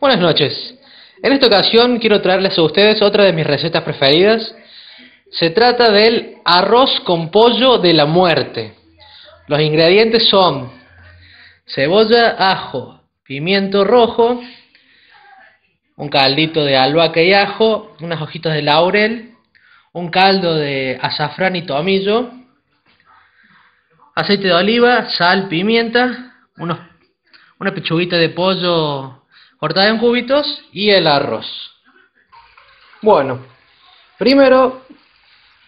Buenas noches. En esta ocasión quiero traerles a ustedes otra de mis recetas preferidas. Se trata del arroz con pollo de la muerte. Los ingredientes son cebolla, ajo, pimiento rojo, un caldito de albahaca y ajo, unas hojitas de laurel, un caldo de azafrán y tomillo, aceite de oliva, sal, pimienta, una pechuguita de pollo cortada en cubitos y el arroz. Bueno, primero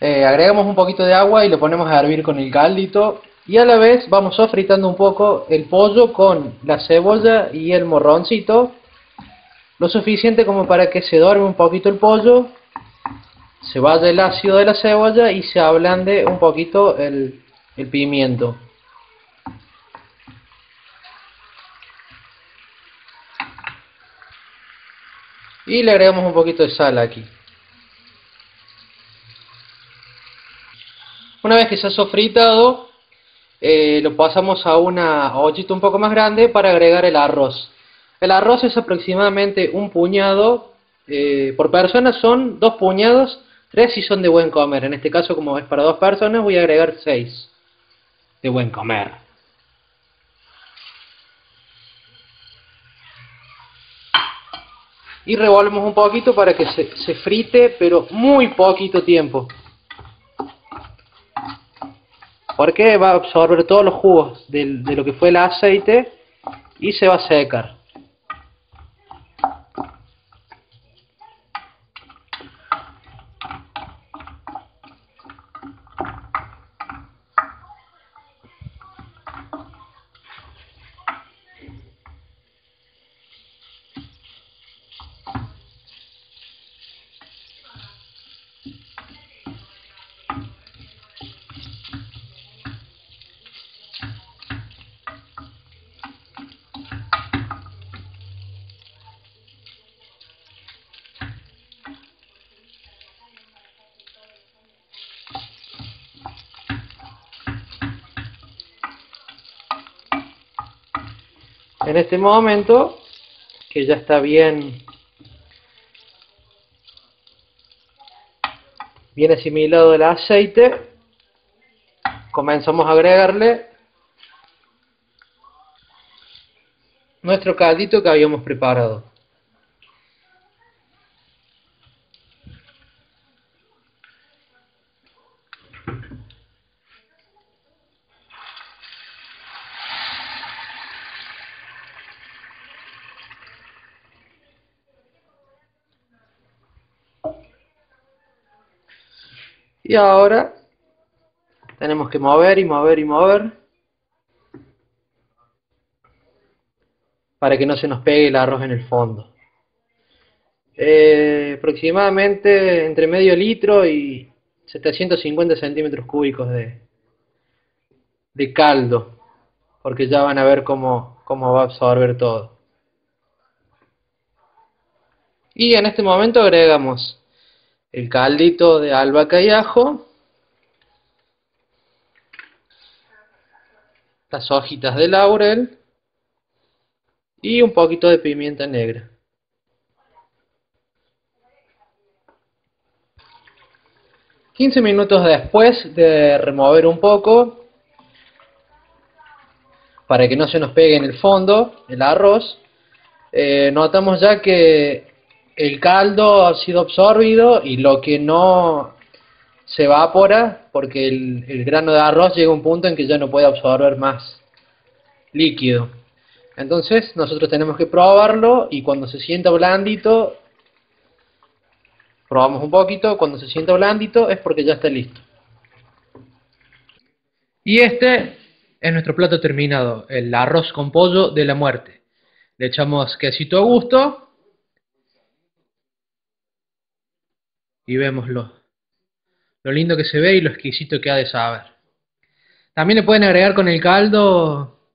eh, agregamos un poquito de agua y lo ponemos a hervir con el caldito y a la vez vamos sofritando un poco el pollo con la cebolla y el morroncito lo suficiente como para que se duerme un poquito el pollo se vaya el ácido de la cebolla y se ablande un poquito el, el pimiento y le agregamos un poquito de sal aquí. Una vez que se ha sofritado, eh, lo pasamos a una ollita un poco más grande para agregar el arroz. El arroz es aproximadamente un puñado, eh, por persona son dos puñados, tres si son de buen comer. En este caso, como es para dos personas, voy a agregar seis de buen comer. Y revolvemos un poquito para que se, se frite, pero muy poquito tiempo. Porque va a absorber todos los jugos de lo que fue el aceite y se va a secar. En este momento, que ya está bien, bien asimilado el aceite, comenzamos a agregarle nuestro caldito que habíamos preparado. Y ahora tenemos que mover y mover y mover para que no se nos pegue el arroz en el fondo. Eh, aproximadamente entre medio litro y 750 centímetros cúbicos de, de caldo, porque ya van a ver cómo, cómo va a absorber todo. Y en este momento agregamos el caldito de albahaca y ajo, las hojitas de laurel y un poquito de pimienta negra. Quince minutos después de remover un poco, para que no se nos pegue en el fondo el arroz, eh, notamos ya que el caldo ha sido absorbido y lo que no se evapora, porque el, grano de arroz llega a un punto en que ya no puede absorber más líquido. Entonces nosotros tenemos que probarlo y cuando se sienta blandito, probamos un poquito, cuando se sienta blandito es porque ya está listo. Y este es nuestro plato terminado, el arroz con pollo de la muerte. Le echamos quesito a gusto y vemos lo, lindo que se ve y lo exquisito que ha de saber. También le pueden agregar con el caldo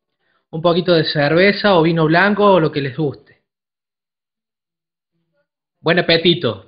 un poquito de cerveza o vino blanco o lo que les guste. Buen apetito.